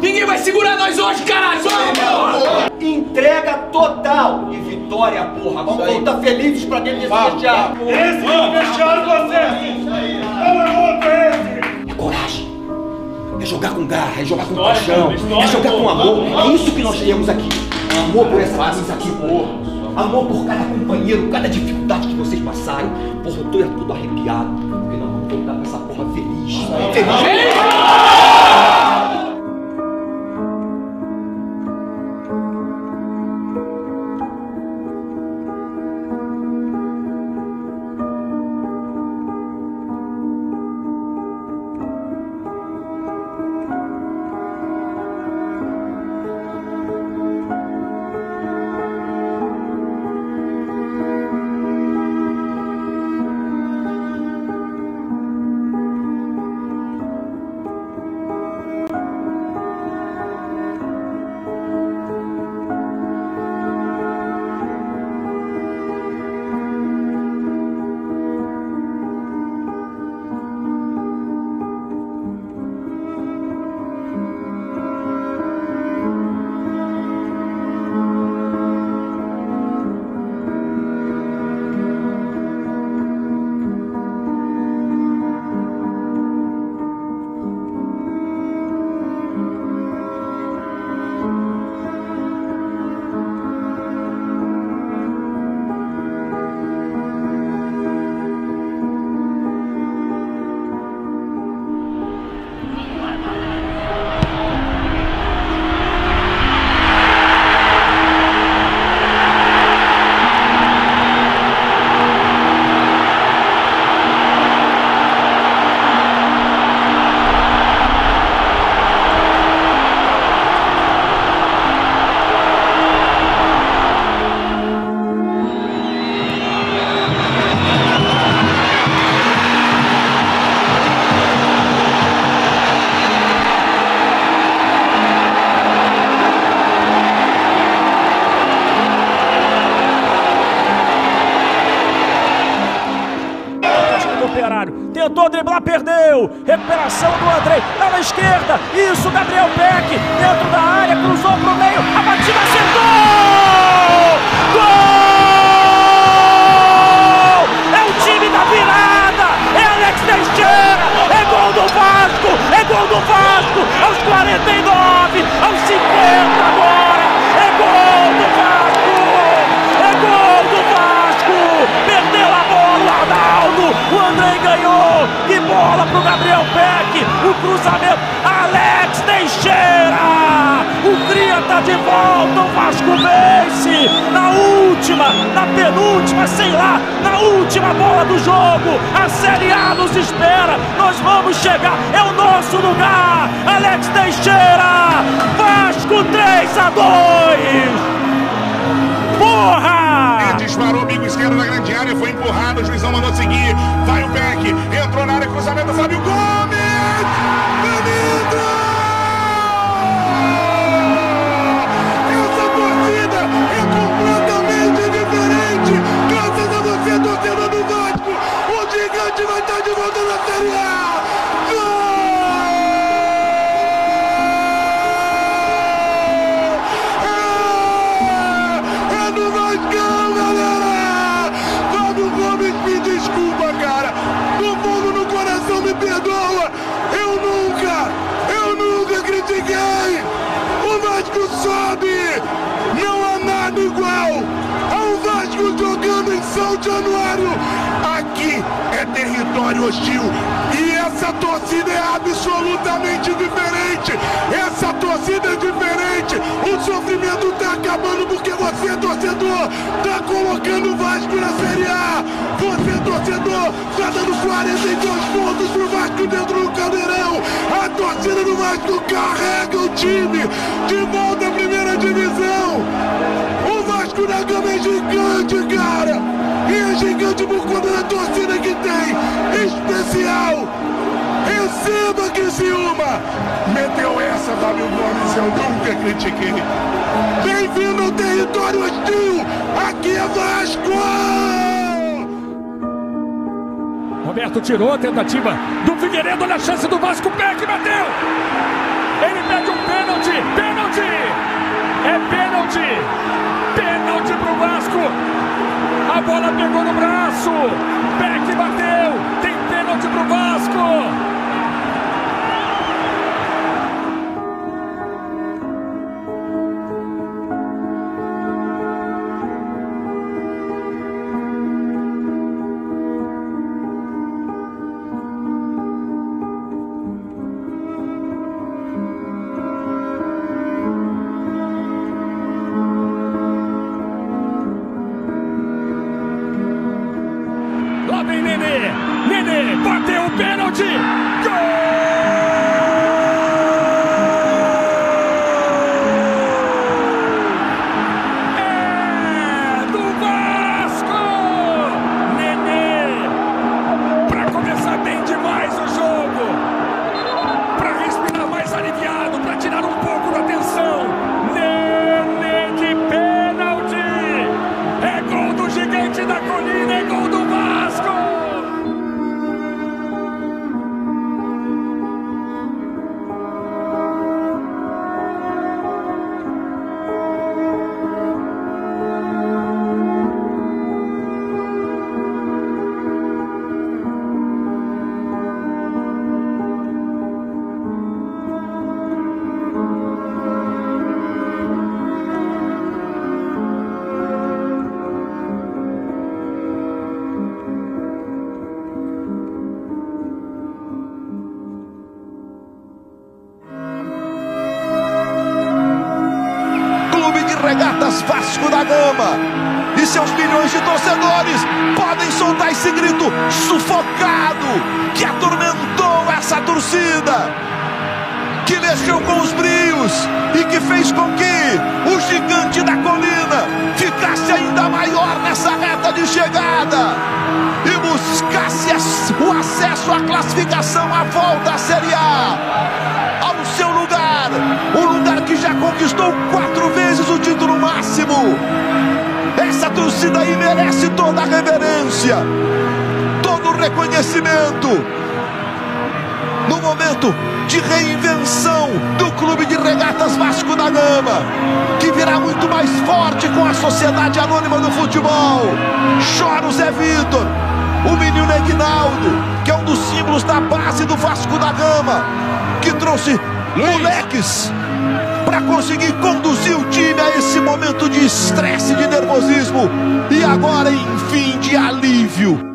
Ninguém vai segurar nós hoje, caralho! Vamos! Entrega total e vitória, porra. Vamos voltar felizes pra dentro desse vestiário. Esse é o vestiário você! Não é outro esse! É coragem. É jogar com garra, é jogar com paixão, é jogar com amor. É isso que nós temos aqui. Amor por essa camisa aqui, porra. Amor por cada companheiro, cada dificuldade que vocês passaram. Porra, eu tô todo arrepiado. Porque nós vamos voltar com essa porra feliz. Feliz. Tentou driblar, perdeu. Recuperação do Andrei, lá na esquerda. Isso, Gabriel Peck, dentro da área, cruzou pro meio, a batida acertou! Gol! Vasco vence! Na última, na penúltima, sei lá, na última bola do jogo! A Série A nos espera! Nós vamos chegar! É o nosso lugar! Alex Teixeira! Vasco 3 a 2! Porra! Disparou, bico esquerdo na grande área, foi empurrado, o juizão mandou seguir. Vai o Beck, de volta na Série A! É do Vascão, galera! Fábio Gomes, me desculpa, cara! Do fundo no coração, me perdoa! Eu nunca, eu nunca critiquei! O Vasco sobe! Não há nada igual ao Vasco jogando em São Januário! Aqui é território hostil e essa torcida é absolutamente diferente! Essa torcida é diferente! O sofrimento tá acabando porque você, torcedor, tá colocando o Vasco na Série A! Você, torcedor, tá dando 42 pontos pro Vasco dentro do caldeirão! A torcida do Vasco carrega o time de volta à primeira divisão! O Vasco da Gama é gigante, cara! E é gigante por conta da torcida que tem! Especial! Receba Criciúma! Meteu essa, Fábio Gomes, eu nunca critiquei! Bem-vindo ao território hostil! Aqui é Vasco! Roberto tirou a tentativa do Figueiredo, olha a chance do Vasco, Peck bateu! Ele pede um. Pênalti. Braço. Beck bateu. Tem pênalti pro Vasco. Regatas Gama e seus milhões de torcedores podem soltar esse grito sufocado que atormentou essa torcida, que mexeu com os brios e que fez com que o gigante da colina ficasse ainda maior nessa reta de chegada e buscasse o acesso à classificação, à volta à Série A, ao seu lugar, o lugar que já conquistou quatro vezes o título máximo. Essa torcida aí merece toda a reverência, todo o reconhecimento. No momento de reinvenção do Clube de Regatas Vasco da Gama, que virá muito mais forte com a Sociedade Anônima do Futebol. Chora o Zé Vitor, o menino Egnaldo, que é um dos símbolos da base do Vasco da Gama, que trouxe moleques para conseguir conduzir o time a esse momento de estresse, de nervosismo e agora, enfim, de alívio.